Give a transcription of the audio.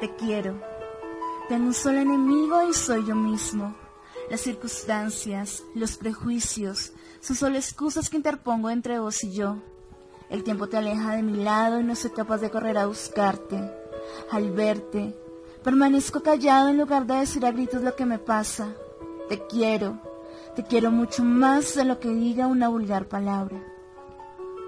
Te quiero. Tengo un solo enemigo y soy yo mismo. Las circunstancias, los prejuicios, son solo excusas que interpongo entre vos y yo. El tiempo te aleja de mi lado y no soy capaz de correr a buscarte. Al verte, permanezco callado en lugar de decir a gritos lo que me pasa. Te quiero, te quiero mucho más de lo que diga una vulgar palabra.